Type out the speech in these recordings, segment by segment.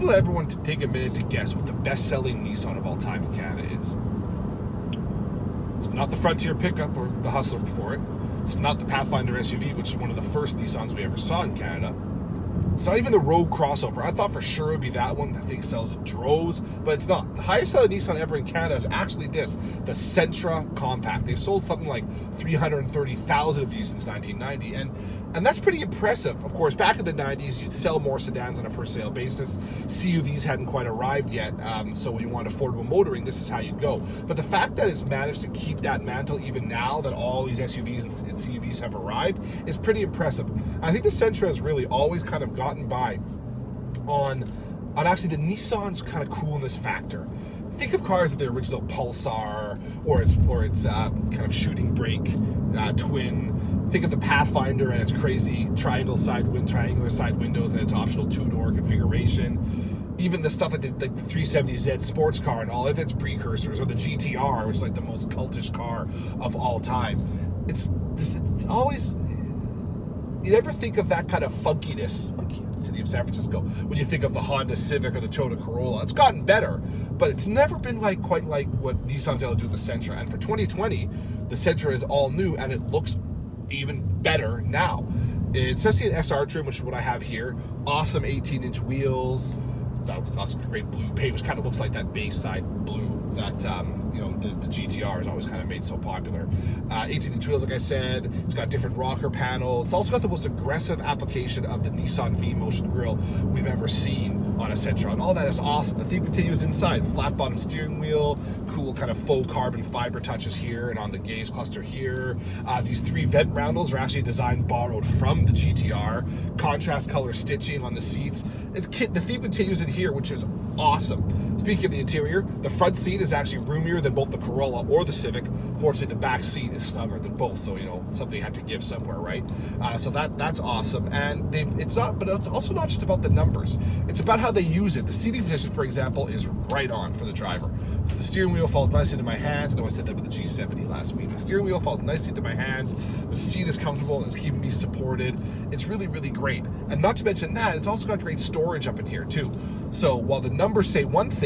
to let everyone to take a minute to guess what the best-selling Nissan of all time in Canada is. It's not the Frontier pickup or the Hustler before it. It's not the Pathfinder SUV, which is one of the first Nissans we ever saw in Canada. It's not even the Rogue crossover. I thought for sure it would be that one. That thing sells in droves, but it's not. The highest selling Nissan ever in Canada is actually this, the Sentra Compact. They've sold something like 330,000 of these since 1990, and and that's pretty impressive. Of course, back in the 90s, you'd sell more sedans on a per sale basis. CUVs hadn't quite arrived yet, um, so when you want affordable motoring, this is how you'd go. But the fact that it's managed to keep that mantle even now that all these SUVs and CUVs have arrived is pretty impressive. I think the Sentra has really always kind of gotten by on on actually the Nissan's kind of coolness factor. Think of cars like the original Pulsar or its or its uh, kind of shooting brake uh, twin think of the Pathfinder and its crazy triangle side wind, triangular side windows and its optional two-door configuration. Even the stuff like the, the 370Z sports car and all of its precursors, or the GTR, which is like the most cultish car of all time. It's it's always you never think of that kind of funkiness, like the city of San Francisco, when you think of the Honda Civic or the Toyota Corolla. It's gotten better, but it's never been like quite like what Nissan's able to do with the Sentra. And for 2020, the Sentra is all new and it looks even better now. Especially an SR trim, which is what I have here. Awesome 18 That's great blue paint, which kind of looks like that Bayside blue that um, you know the, the, GTR has always kind of made so popular. Uh, 18 inch wheels, like I said. It's got different rocker panel. It's also got the most aggressive application of the Nissan V Motion grille we've ever seen on a Sentra. And all that is awesome. The theme continues inside. Flat bottom steering wheel, cool kind of faux carbon fiber touches here and on the gauge cluster here. Uh, these three vent roundels are actually designed borrowed from the GTR. Contrast color stitching on the seats. It's, the theme continues in here, which is awesome. Speaking of the interior, the front seat is actually roomier than both the Corolla or the Civic. Fortunately, the back seat is snugger than both, so you know something had to give somewhere, right? Uh, so that that's awesome, and it's not, but it's also not just about the numbers. It's about how they use it. The seating position, for example, is right on for the driver. The steering wheel falls nicely into my hands. I know I said that with the G70 last week. The steering wheel falls nicely into my hands. The seat is comfortable and it's keeping me supported. It's really, really great. And not to mention that, it's also got great storage up in here too. So while the numbers say one thing,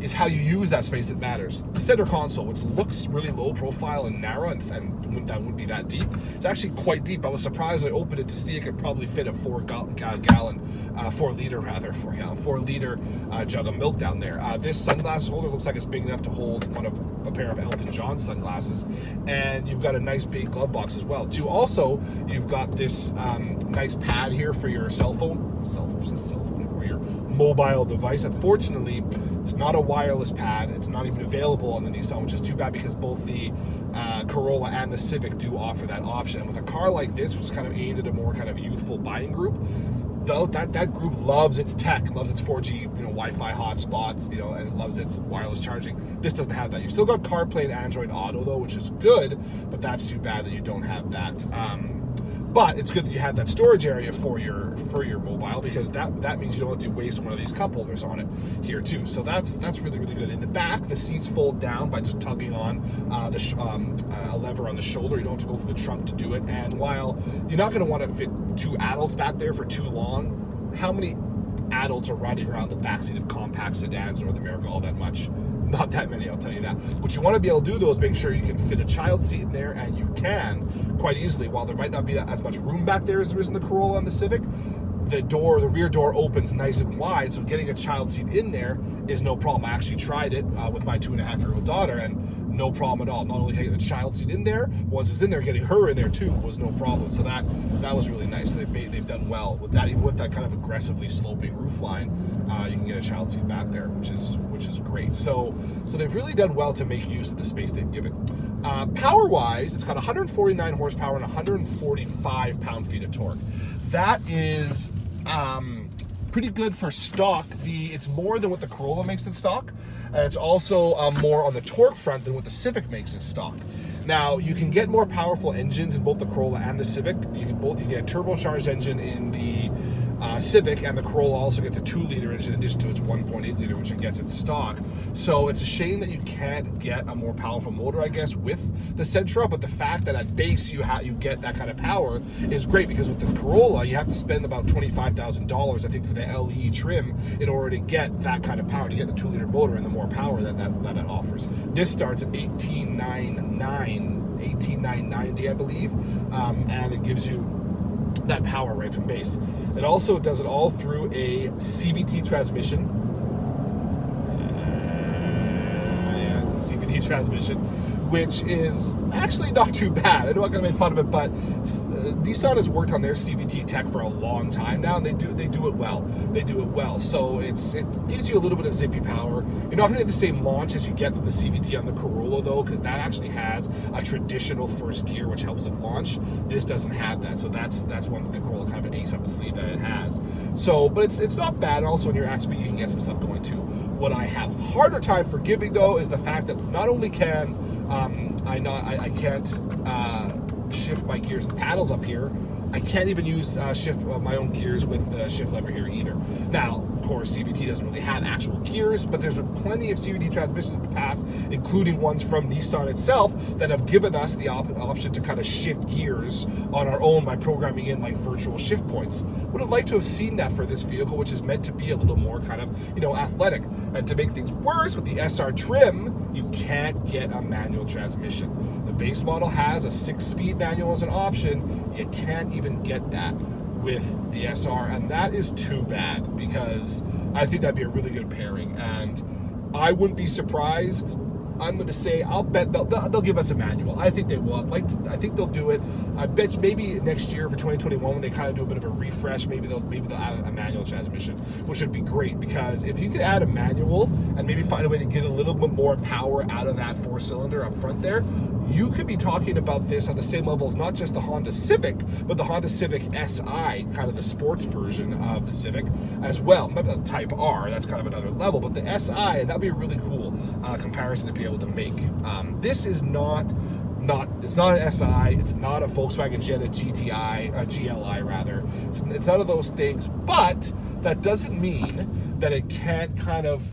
is how you use that space that matters. The center console, which looks really low profile and narrow, and, and that wouldn't be that deep, it's actually quite deep. I was surprised I opened it to see it could probably fit a four gallon, uh, four liter rather, four gallon, four liter uh, jug of milk down there. Uh, this sunglasses holder looks like it's big enough to hold one of a pair of Elton John sunglasses, and you've got a nice big glove box as well. Too. Also, you've got this um, nice pad here for your cell phone. Cell phone, cell phone your mobile device. Unfortunately, it's not a wireless pad. It's not even available on the Nissan, which is too bad because both the uh, Corolla and the Civic do offer that option. And with a car like this, which is kind of aimed at a more kind of youthful buying group, that that group loves its tech, loves its 4G, you know, Wi-Fi hotspots, you know, and it loves its wireless charging. This doesn't have that. You've still got CarPlay and Android Auto though, which is good, but that's too bad that you don't have that. Um, but it's good that you have that storage area for your for your mobile because that that means you don't have to waste one of these cup holders on it here too. So that's that's really really good. In the back, the seats fold down by just tugging on uh, the um, uh, a lever on the shoulder. You don't have to go through the trunk to do it. And while you're not going to want to fit two adults back there for too long, how many adults are riding around the backseat of compact sedans in North America all that much? Not that many, I'll tell you that. What you want to be able to do though is make sure you can fit a child seat in there, and you can quite easily. While there might not be as much room back there as there is in the Corolla and the Civic, the door, the rear door opens nice and wide, so getting a child seat in there is no problem. I actually tried it uh, with my two and a half year old daughter, and no problem at all. Not only getting the child seat in there, once it's in there, getting her in there too was no problem. So that that was really nice. So they've made they've done well with that. Even with that kind of aggressively sloping roofline, uh, you can get a child seat back there, which is which is great. So so they've really done well to make use of the space they've given. Uh, power wise, it's got 149 horsepower and 145 pound feet of torque. That is. Um, pretty good for stock. The It's more than what the Corolla makes in stock, and it's also um, more on the torque front than what the Civic makes in stock. Now, you can get more powerful engines in both the Corolla and the Civic. You can both you get a turbocharged engine in the uh, Civic, and the Corolla also gets a 2 liter engine in addition to its 1.8 liter, which it gets in stock. So it's a shame that you can't get a more powerful motor, I guess, with the Sentra. But the fact that at base you you get that kind of power is great because with the Corolla you have to spend about twenty five thousand dollars, I think, for the LE trim in order to get that kind of power, to get the 2 liter motor and the more power that that, that it offers. This starts at 1899. 18990 I believe, um, and it gives you that power right from base. It also does it all through a CVT transmission. Uh, yeah, CVT transmission, which is actually not too bad. I know I'm gonna make fun of it, but uh, Nissan has worked on their CVT tech for a long time now, and they do they do it well. They do it well. So it's it gives you a little bit of zippy power. You're not gonna get the same launch as you get from the CVT on the Corolla though, because that actually has a traditional first gear which helps with launch. This doesn't have that, so that's that's one thing the Corolla kind of an ace up the sleeve that it has. So, but it's it's not bad. Also, when you're at speed, you can get some stuff going too. What I have harder time forgiving though is the fact that not only can um, I I, I can't uh, shift my gears and paddles up here. I can't even use uh, shift uh, my own gears with the shift lever here either. Now, of course, CVT doesn't really have actual gears, but there's been plenty of CVT transmissions in the past, including ones from Nissan itself, that have given us the op- option to kind of shift gears on our own by programming in like virtual shift points. Would have liked to have seen that for this vehicle, which is meant to be a little more kind of, you know, athletic. And to make things worse, with the SR trim, you can't get a manual transmission. The base model has a six-speed manual as an option. You can't even get that with the SR, and that is too bad because I think that'd be a really good pairing. And I wouldn't be surprised. I'm going to say I'll bet they'll, they'll, they'll give us a manual. I think they will. I'd like to, I think they'll do it. I bet maybe next year for 2021 when they kind of do a bit of a refresh, maybe they'll maybe they'll add a manual transmission, which would be great because if you could add a manual and maybe find a way to get a little bit more power out of that four cylinder up front there, you could be talking about this on the same level as not just the Honda Civic, but the Honda Civic SI, kind of the sports version of the Civic as well. Maybe the Type R, that's kind of another level, but the SI, that'd be a really cool uh, comparison to be able to make. Um, this is not not it's not an SI, it's not a Volkswagen Jetta GTI, a GLI rather. It's, it's none of those things, but that doesn't mean that it can't kind of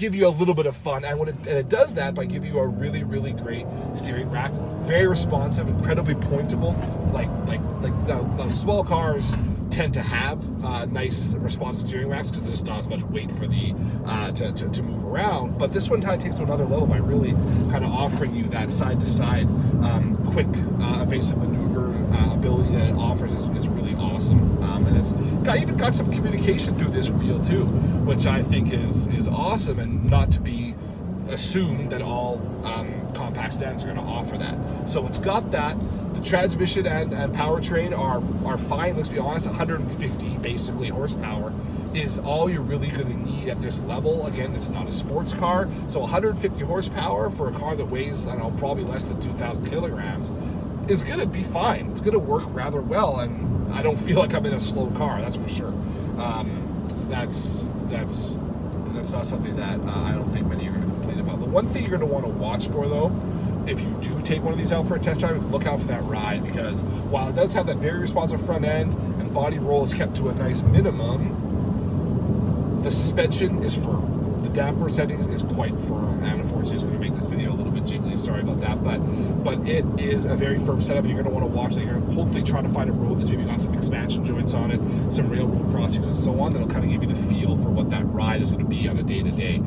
give you a little bit of fun. And when it, and it does that by giving you a really, really great steering rack, very responsive, incredibly pointable. Like like like the, the small cars tend to have uh, nice responsive steering racks because there's not as much weight for the uh, to, to, to, move around. But this one kind of takes to another level by really kind of offering you that side to side quick uh, evasive maneuver uh, ability that it offers is, is really awesome. It's got even got some communication through this wheel too, which I think is is awesome and not to be assumed that all um, compact sedans are going to offer that. So it's got that. The transmission and, and powertrain are are fine. Let's be honest, 150 basically horsepower is all you're really going to need at this level. Again, this is not a sports car, so 150 horsepower for a car that weighs I don't know probably less than 2,000 kilograms is going to be fine. It's going to work rather well, and I don't feel like I'm in a slow car. That's for sure. Um, that's that's that's not something that uh, I don't think many are going to complain about. The one thing you're going to want to watch for, though, if you do take one of these out for a test drive, is look out for that ride because while it does have that very responsive front end and body roll is kept to a nice minimum, the suspension is firm. The damper settings is quite firm, and unfortunately, it's going to make this video a little bit jiggly. Sorry about that, but but it is a very firm setup. You're going to want to watch that. You're hopefully try to find a road that's maybe got some expansion joints on it, some railroad crossings, and so on. That'll kind of give you the feel for what that ride is going to be on a day to day.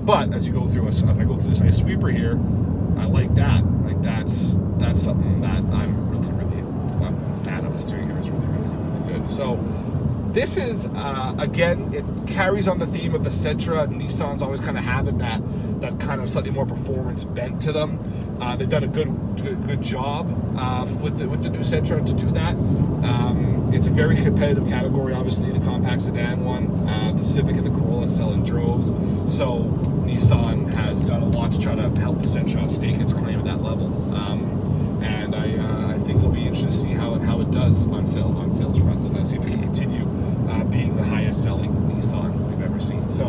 But as you go through, as I go through this nice sweeper here, I like that. Like that's that's something that I'm really really I'm a fan of the steering here. It's really really really good. So this is uh, again it carries on the theme of the Sentra. Nissan's always kind of having that that kind of slightly more performance bent to them. Uh, they've done a good good, good job uh, with the with the new Sentra to do that. Um, it's a very competitive category. Obviously, the compact sedan one, uh, the Civic and the Corolla sell in droves. So Nissan has done a lot to try to help the Sentra stake its claim at that level. Um, and I, uh, I think it'll be interesting to see how it how it does on sale on sales front. Uh, see if it can continue uh, being the highest selling Nissan we've ever seen. So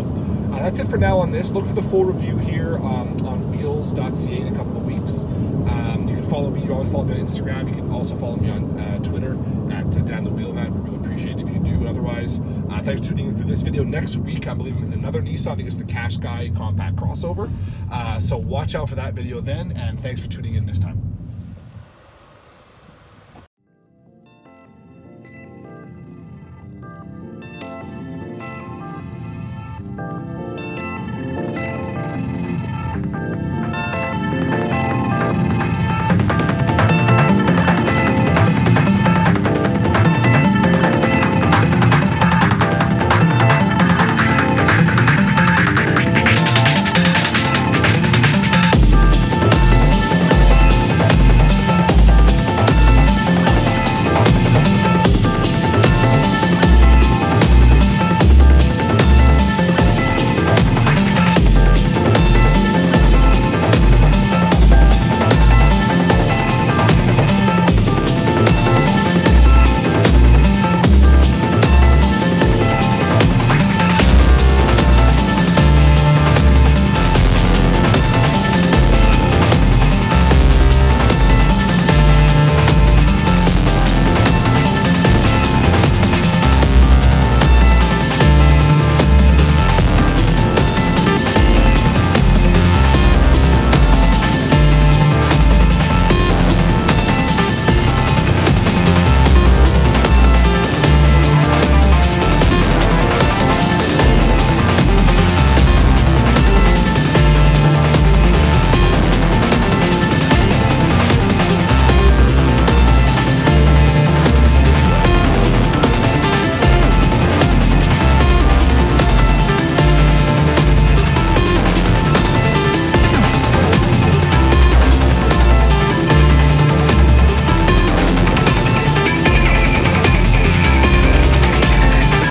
uh, that's it for now on this. Look for the full review here um, on wheels.ca in a couple of weeks. Um, you can follow me. You always follow me on Instagram. You can also follow me on uh, Twitter at uh, Dan the Wheelman. We really appreciate it if you do. But otherwise, uh, thanks for tuning in for this video. Next week, I believe another Nissan. I think it's the Qashqai Compact Crossover. Uh, so watch out for that video then, and thanks for tuning in this time.